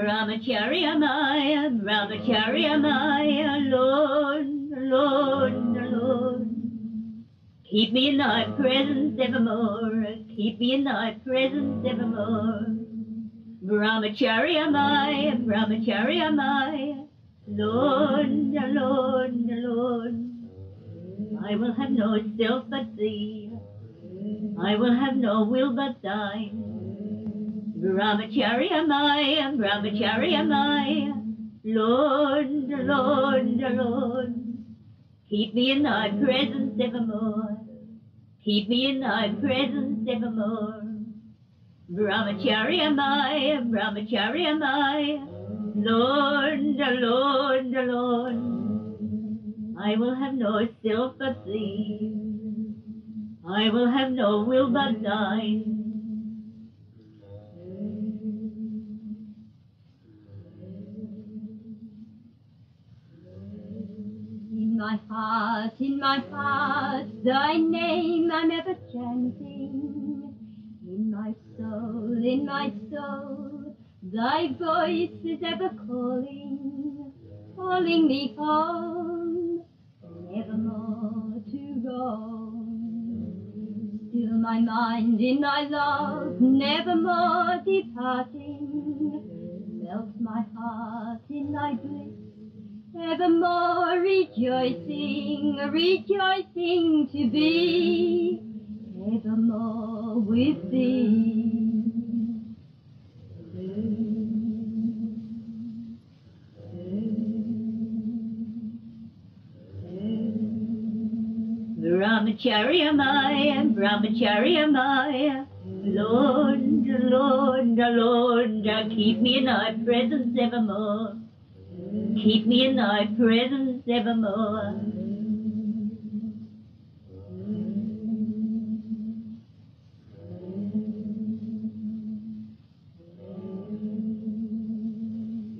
Brahmachari am I, Brahmachari am I, alone, alone, alone. Keep me in thy presence evermore, keep me in thy presence evermore. Brahmachari am I, Brahmachari am I, alone, alone, alone. I will have no self but thee, I will have no will but thine. Brahmachari am I, Brahmachari am I, Lord, Lord, Lord. Keep me in thy presence evermore, keep me in thy presence evermore. Brahmachari am I, Brahmachari am I, Lord, Lord, Lord. I will have no self but thee, I will have no will but thine. My heart, in my heart, thy name I'm ever chanting. In my soul, in my soul, thy voice is ever calling, calling me home, nevermore to roam. Still my mind in thy love, nevermore departing, melts my heart in thy bliss evermore rejoicing, rejoicing to be evermore with thee. I, Brahmachari am I, Lord, Lord, Lord, keep me in thy presence evermore. Keep me in thy presence evermore.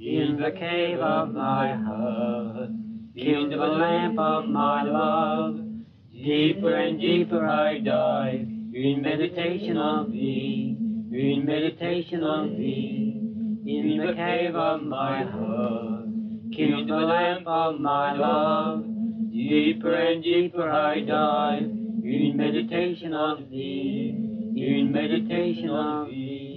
In the cave of my heart, in the lamp of my love, deeper and deeper I dive in meditation of thee, in meditation of thee, in the cave of my heart, in the lamp of my love, deeper and deeper I dive. In meditation of thee, in meditation of thee.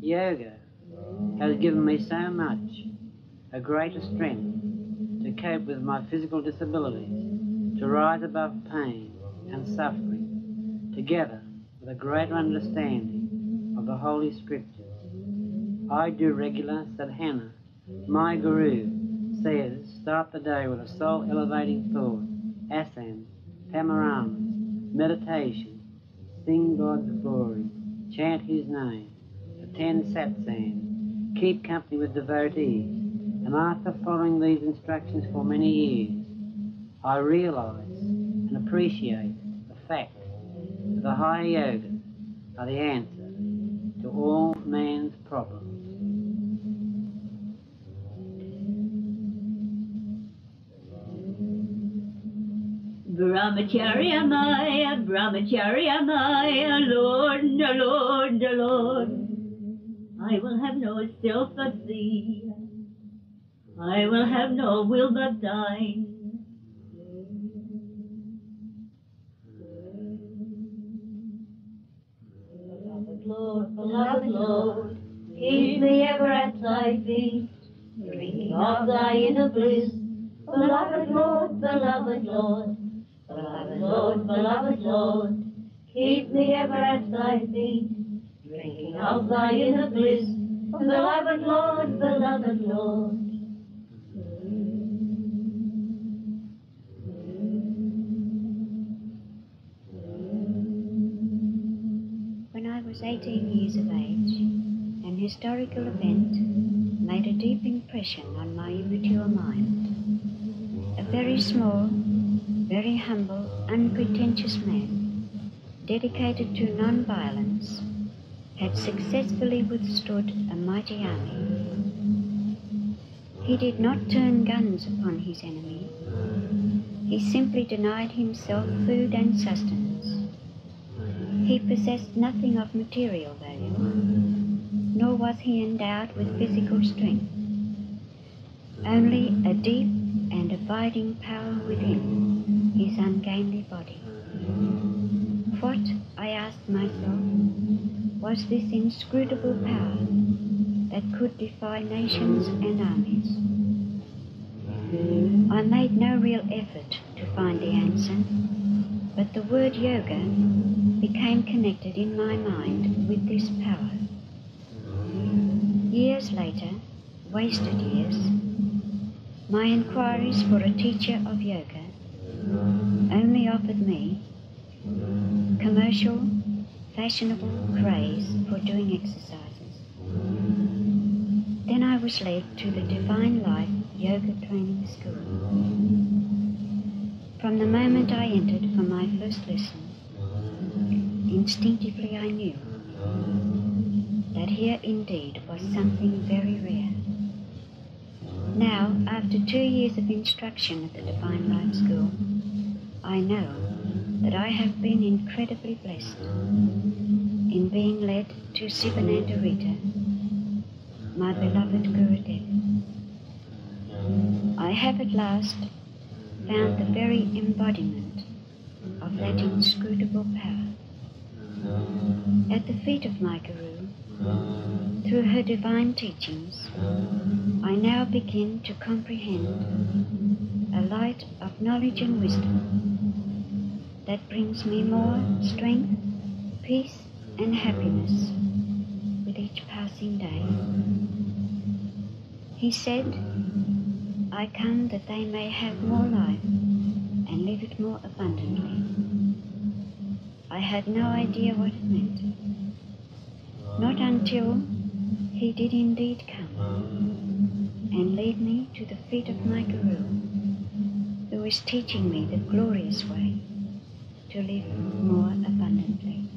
Yoga has given me so much, a greater strength to cope with my physical disabilities, to rise above pain and suffering, together with a greater understanding of the Holy Scriptures. I do regular sadhana. My Guru says start the day with a soul elevating thought, asana, pranayamas, meditation, sing God's glory, chant His name, attend satsang, keep company with devotees, and after following these instructions for many years, I realize and appreciate the fact that the higher yogas are the answer to all man's problems. Brahmachari am I, Brahmachari am I, Lord, Lord, Lord. I will have no self but thee. I will have no will but thine. Thy feet, drinking of thy inner bliss. Beloved Lord, beloved Lord, beloved Lord, beloved Lord, keep me ever at thy feet, drinking of thy inner bliss. Beloved Lord, beloved Lord. When I was 18 years of age, historical event made a deep impression on my immature mind. A very small, very humble, unpretentious man, dedicated to non-violence, had successfully withstood a mighty army. He did not turn guns upon his enemy, he simply denied himself food and sustenance. He possessed nothing of material value, nor was he endowed with physical strength. Only a deep and abiding power within his ungainly body. What, I asked myself, was this inscrutable power that could defy nations and armies? I made no real effort to find the answer, but the word yoga became connected in my mind with this power. Years later, wasted years, my inquiries for a teacher of yoga only offered me commercial, fashionable craze for doing exercises. Then I was led to the Divine Life Yoga Training School. From the moment I entered for my first lesson, instinctively I knew that here indeed was something very rare. Now, after two years of instruction at the Divine Life School, I know that I have been incredibly blessed in being led to Sivananda Rita, my beloved Gurudev. I have at last found the very embodiment of that inscrutable power. At the feet of my Guru, through her divine teachings, I now begin to comprehend a light of knowledge and wisdom that brings me more strength, peace, and happiness with each passing day. He said, I come that they may have more life and live it more abundantly. I had no idea what it meant. Not until he did indeed come and lead me to the feet of my Guru, who is teaching me the glorious way to live more abundantly.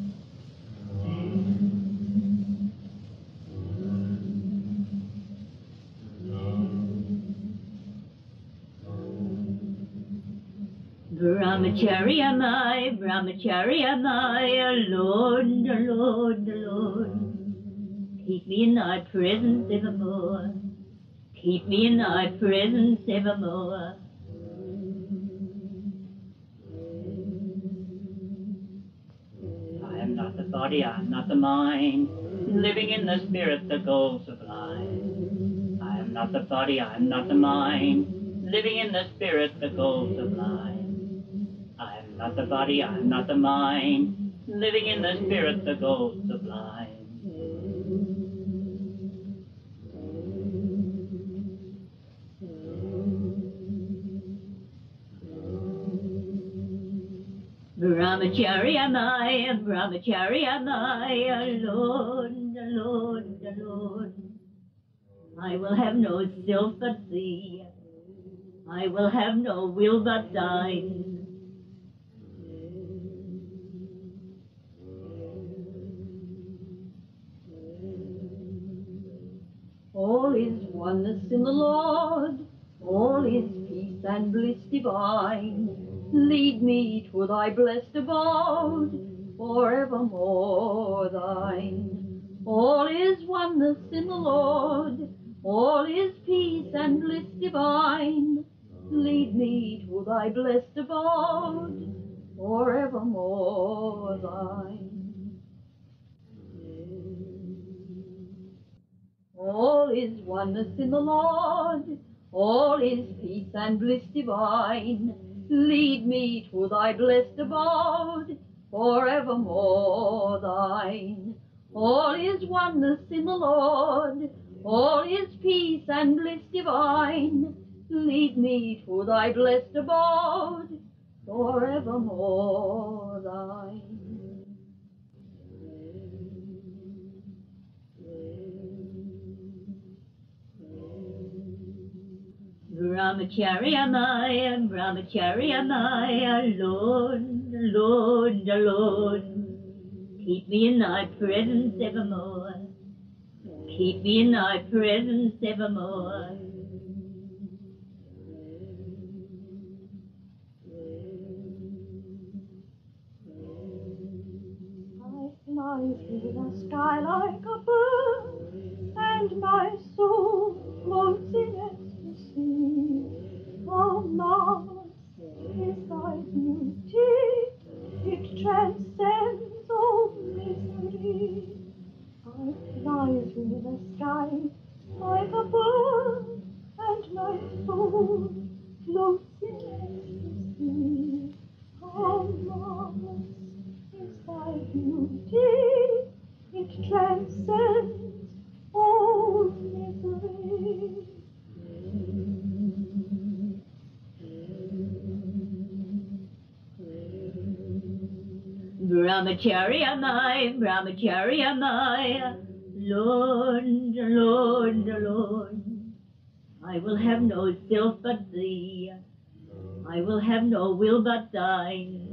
Brahmachari am I, alone, alone, alone. Keep me in thy presence evermore. Keep me in thy presence evermore. I am not the body, I am not the mind. Living in the spirit, the goal sublime. I am not the body, I am not the mind. Living in the spirit, the goal sublime. I am not the body, I am not the mind. Living in the spirit, the goal sublime. Brahmachari am I, Brahmachari am I, alone, alone, alone. I will have no self but thee. I will have no will but thine. All is oneness in the Lord, all is peace and bliss divine. Lead me to thy blessed abode, forevermore thine. All is oneness in the Lord, all is peace and bliss divine. Lead me to thy blessed abode, forevermore thine. All is oneness in the Lord, all is peace and bliss divine. Lead me to thy blessed abode, forevermore thine. All is oneness in the Lord, all is peace and bliss divine. Lead me to thy blessed abode, forevermore thine. Brahmacharya, am I, and brahmachari am I, alone, alone, alone. Keep me in thy presence evermore. Keep me in thy presence evermore. I fly through the sky like a bird, and my am I, Lord, Lord, Lord. I will have no self but thee, I will have no will but thine.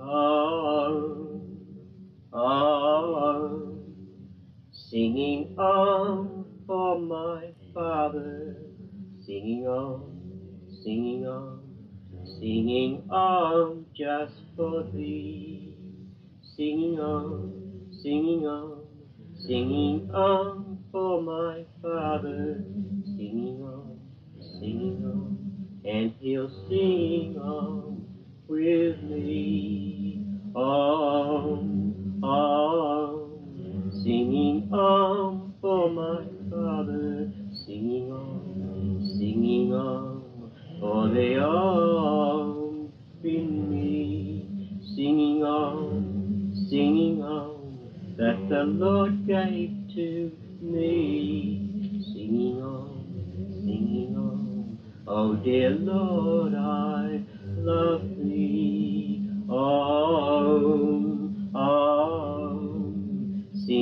Oh, oh, singing on for my Father, singing on, singing on, singing on just for thee, singing on, singing on, singing on for my Father,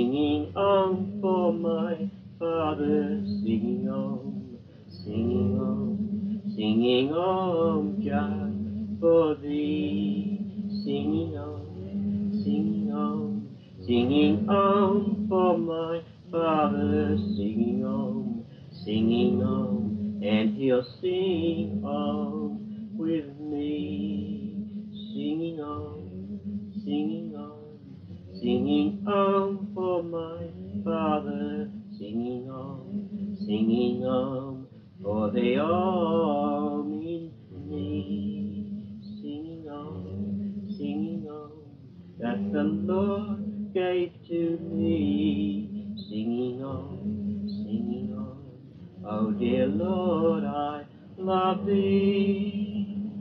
singing on for my Father, singing on, singing on, singing on just for thee, singing on, singing on, singing on the Lord gave to me, singing on, singing on, oh dear Lord, I love thee.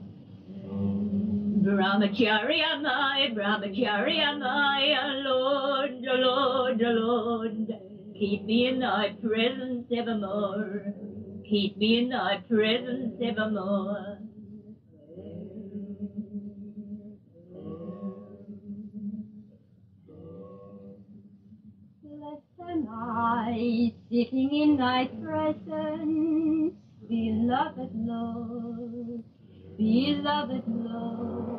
Brahmachari am I, Brahmachari am I, Lord, Lord, Lord. Keep me in thy presence evermore. Keep me in thy presence evermore. I, sitting in thy presence, beloved Lord, beloved Lord.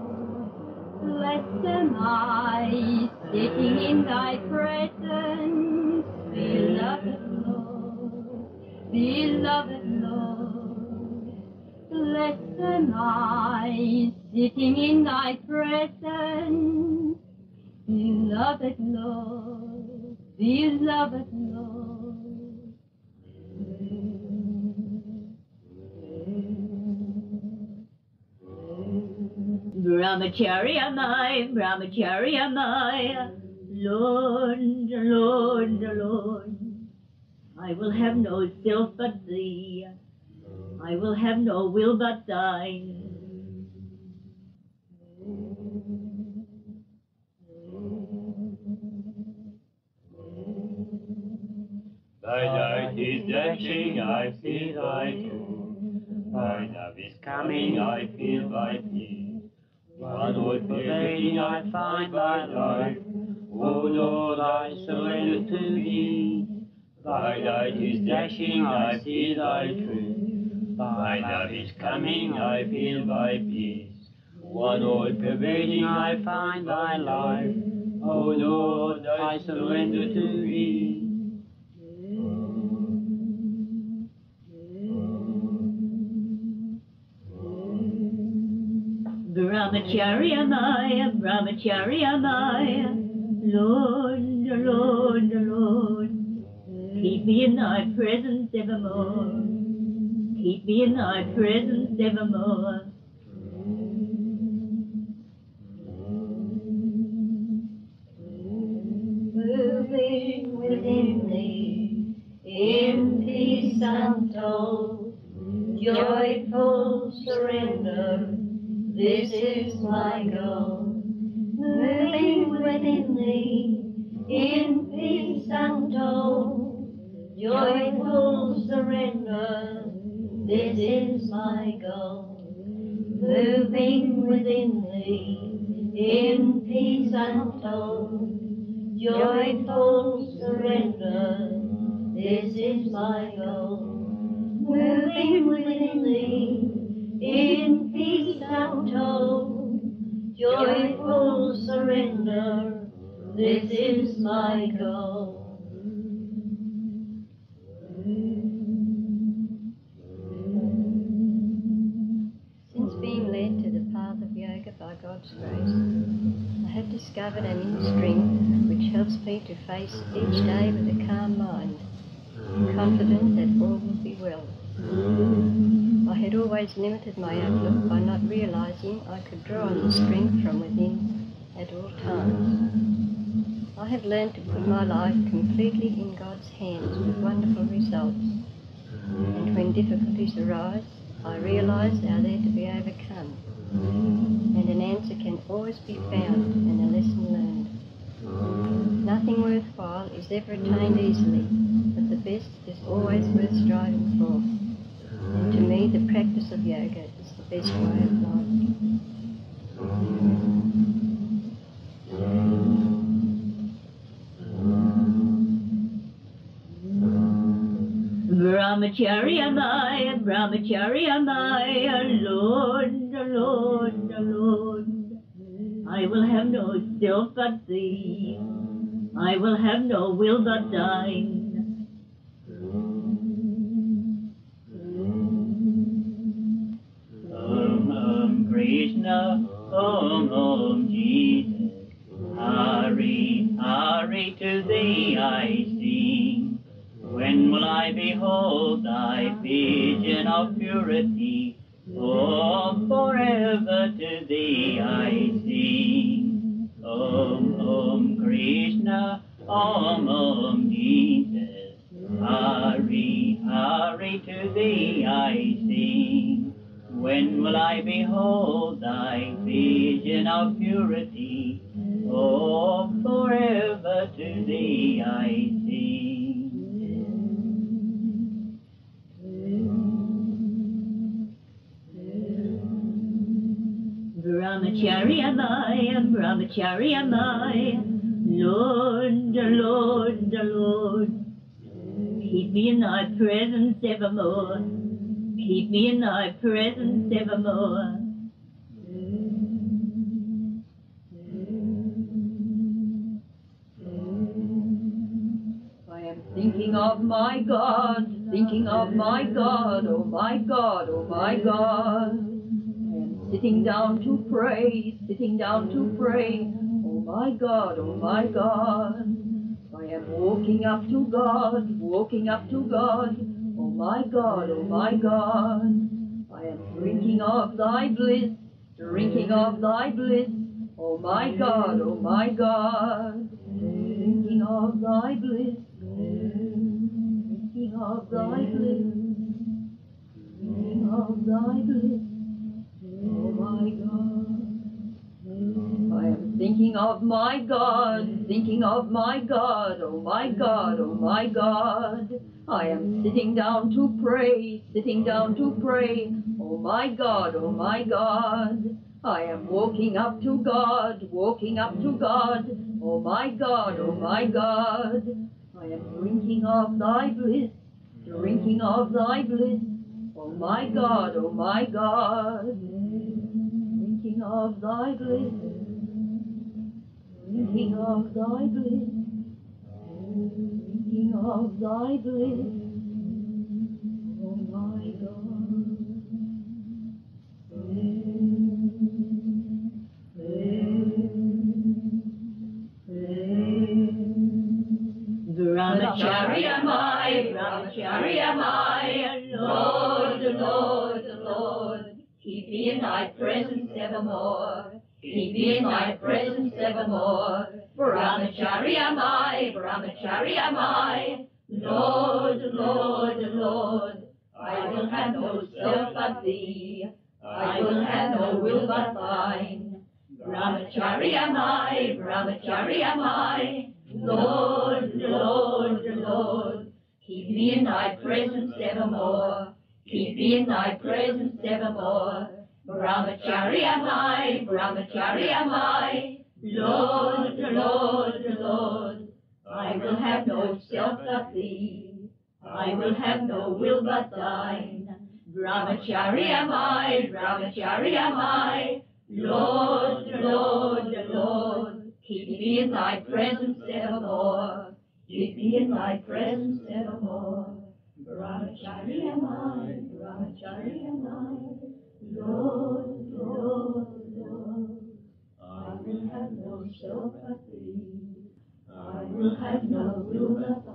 Blessed am I, sitting in thy presence, beloved Lord, beloved Lord. Blessed am I, sitting in thy presence, beloved Lord, beloved Lord. I, Brahmachari am I, Lord, Lord, Lord. I will have no self but thee, I will have no will but thine. Thy light is dashing, I feel thy tune. Thy love is coming, I feel thy peace. One would pervading, I find thy life. O Lord, I surrender to thee. Thy light is dashing, I feel thy truth. Thy love is coming, I feel thy peace. One all pervading, I find thy life. O Lord, I surrender to thee. Brahmachari am I, Brahmachari am Lord, Lord, Lord, keep me in thy presence evermore. Keep me in thy presence evermore. Joyful surrender. This is my goal. Moving within thee in peace untold joyful surrender. This is my goal. Moving within thee in peace untold. Joyful surrender. This is my goal. By God's grace, I have discovered an inner strength which helps me to face each day with a calm mind, confident that all will be well. I had always limited my outlook by not realizing I could draw on the strength from within at all times. I have learned to put my life completely in God's hands with wonderful results. And when difficulties arise, I realize they are there to be overcome. And an answer can always be found and a lesson learned. Nothing worthwhile is ever attained easily, but the best is always worth striving for. And to me, the practice of yoga is the best way of life. Brahmacharya Brahmachari am I, Lord, Lord, Lord. I will have no self but thee. I will have no will but thine. Om Om Krishna, Om Om Jesus, Hari Hari to thee I sing. When will I behold thy vision of purity? Oh, forever to thee I sing. Om Om Krishna, Om Om Jesus, Hari Hari to thee I sing. When will I behold thy vision of purity? Oh, forever to thee I I, Brahmachari am I, Lord, Lord, Lord. Keep me in thy presence evermore. Keep me in thy presence evermore. I am thinking of my God, thinking of my God, oh my God, oh my God. Sitting down to pray, sitting down to pray, oh my God, oh my God. I am walking up to God, walking up to God, oh my God, oh my God. I am drinking of thy bliss, drinking of thy bliss, oh my God, oh my God. Drinking of thy bliss, drinking of thy bliss, drinking of thy bliss, my God. I am thinking of my God, thinking of my God, oh my God, oh my God. I am sitting down to pray, sitting down to pray, oh my God, oh my God. I am walking up to God, walking up to God, oh my God, oh my God. I am drinking of thy bliss, drinking of thy bliss, oh my God, oh my God. Drinking of thy bliss, drinking of thy bliss, drinking of thy bliss, evermore. Keep me in thy presence evermore. Brahmachari am I, Brahmachari am I. Lord, Lord, Lord, I will have no self but thee. I will have no will but thine. Brahmachari am I, Brahmachari am I. Lord, Lord, Lord, keep me in thy presence evermore. Keep me in thy presence evermore. Brahmachari am I, Brahmachari am I. Lord, Lord, Lord, I will have no self but thee. I will have no will but thine. Brahmachari am I, Brahmachari am I. Lord, Lord, Lord, keep me in thy presence evermore. Keep me in thy presence evermore. Brahmachari am I, Brahmachari am I. Lord, Lord, Lord, I will have no but. I will have no thine.